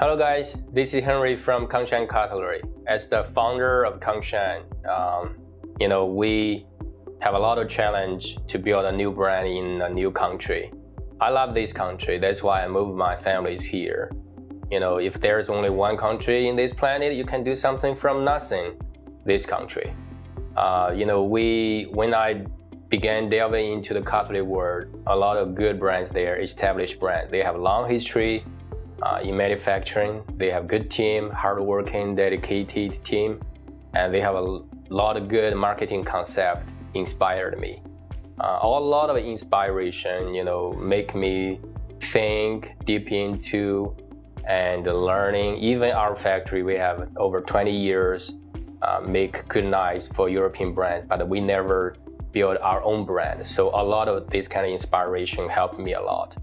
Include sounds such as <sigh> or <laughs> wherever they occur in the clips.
Hello guys, this is Henry from Cangshan Cutlery. As the founder of Cangshan, um, you know, we have a lot of challenge to build a new brand in a new country. I love this country, that's why I moved my families here. You know, if there's only one country in this planet, you can do something from nothing, this country. Uh, you know, we, when I began delving into the cutlery world, a lot of good brands there, established brands. They have a long history, uh, in manufacturing. They have good team, hardworking, dedicated team, and they have a lot of good marketing concept inspired me. Uh, a lot of inspiration, you know, make me think deep into and learning. Even our factory, we have over 20 years uh, make good knives for European brand, but we never build our own brand. So a lot of this kind of inspiration helped me a lot.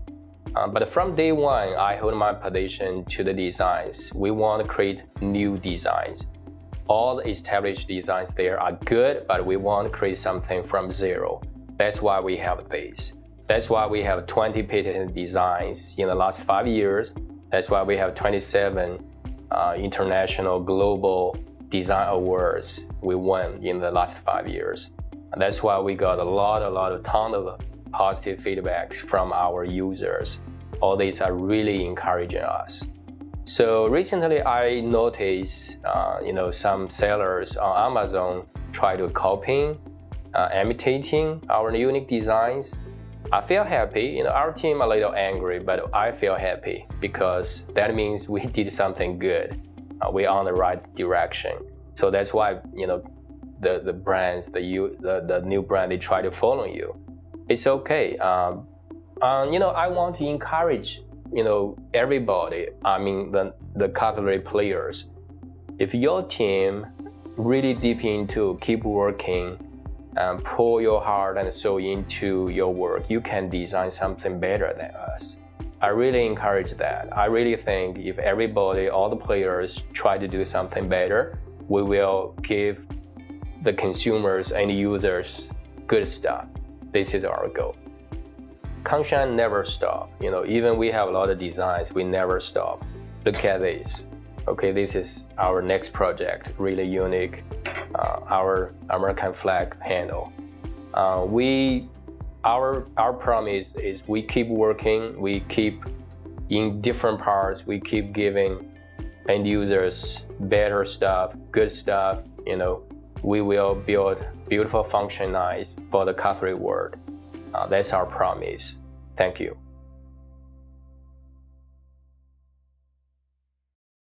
Uh, but from day one, I hold my position to the designs. We want to create new designs. All the established designs there are good, but we want to create something from zero. That's why we have this. That's why we have 20 patent designs in the last five years. That's why we have 27 uh, international global design awards we won in the last five years. And that's why we got a lot, a lot of ton of positive feedbacks from our users. All these are really encouraging us. So recently I noticed, uh, you know, some sellers on Amazon try to copying, uh, imitating our unique designs. I feel happy, you know, our team a little angry, but I feel happy because that means we <laughs> did something good. Uh, we're on the right direction. So that's why, you know, the, the brands, the, you, the, the new brand, they try to follow you it's okay. Um, um, you know, I want to encourage, you know, everybody. I mean, the the cutlery players. If your team really deep into keep working and pour your heart and soul into your work, you can design something better than us. I really encourage that. I really think if everybody, all the players try to do something better, we will give the consumers and users good stuff. This is our goal. Cangshan never stop. You know, even we have a lot of designs, we never stop. Look at this. Okay, this is our next project, really unique. Uh, our American flag handle. Uh, we, our our promise is we keep working, we keep in different parts, we keep giving end users better stuff, good stuff. You know, we will build beautiful function knives for the cutlery world. Uh, that's our promise. Thank you.